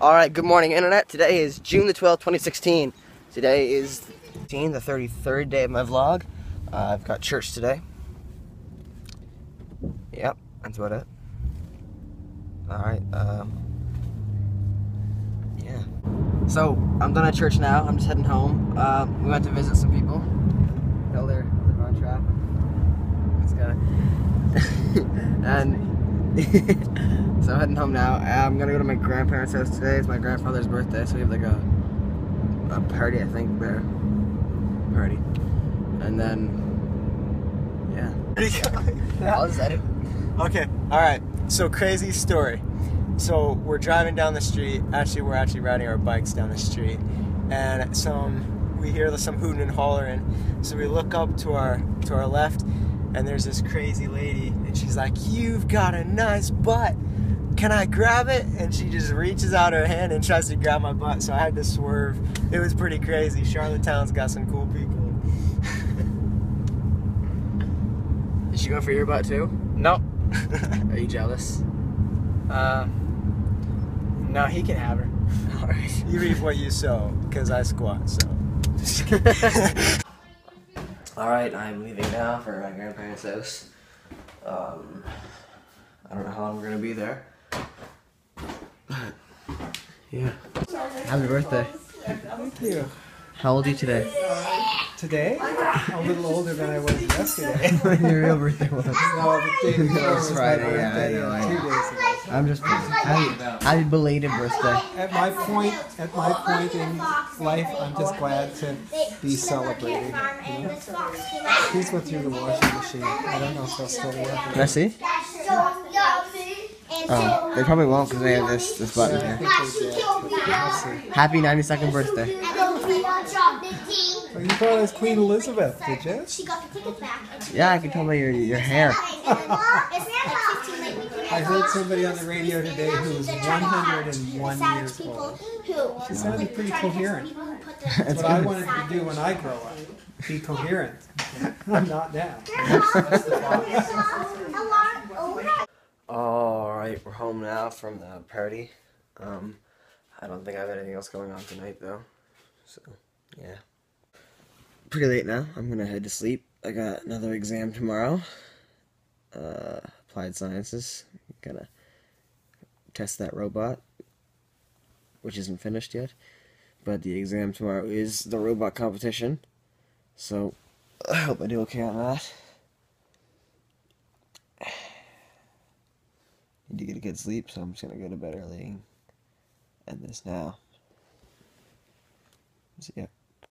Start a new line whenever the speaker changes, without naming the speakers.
Alright, good morning, Internet. Today is June the 12th, 2016. Today is the 33rd day of my vlog. Uh, I've got church today. Yep, that's about it. Alright, um, yeah. So, I'm done at church now. I'm just heading home. Uh, we went to visit some people. Elder, Elder Von Trapp. This guy. and so I'm heading home now. Uh, I'm gonna go to my grandparents' house today. It's my grandfather's birthday, so we have like a a party, I think, there. Party. And then yeah. I'll just edit.
Okay, all right. So crazy story. So we're driving down the street. Actually, we're actually riding our bikes down the street, and some we hear some hooting and hollering. So we look up to our to our left, and there's this crazy lady, and she's like, "You've got a nice butt. Can I grab it?" And she just reaches out her hand and tries to grab my butt. So I had to swerve. It was pretty crazy. Charlottetown's got some cool people.
Is she going for your butt too?
No.
Are you jealous?
Uh, no, he can have her.
Alright.
You reap what you sow, because I squat. So.
Alright, I'm leaving now for my grandparents' house. Um, I don't know how long we're gonna be there. But, yeah. Happy birthday.
Thank you.
How old are you today?
Today, a little older than I was yesterday.
Your real birthday was.
No, the day before
was
was
Friday,
my
yeah, I
birthday,
know,
and
I
two
know.
days ago.
I'm just happy, happy belated birthday.
At my point, at my point in life, I'm just glad to be celebrating. You know? Please go through the washing machine. I don't know if they'll still work.
Can I see? Oh, they probably won't because they have this this button here.
think they did. I'll see.
Happy 92nd birthday.
Oh, you thought I was Queen Elizabeth, did you?
She got the tickets back.
Yeah, I can tell by your your hair.
I heard somebody on the radio today who was 101 years old. She sounded pretty coherent. That's what I wanted to do when I grow up. Be coherent. I'm not now.
Alright, we're home now from the party. Um, I don't think I have anything else going on tonight though. So, yeah. Pretty late now. I'm gonna head to sleep. I got another exam tomorrow. Uh, applied sciences. Gotta test that robot, which isn't finished yet. But the exam tomorrow is the robot competition. So, I hope I do okay on that. Need to get a good sleep, so I'm just gonna go to bed early and end this now. See ya.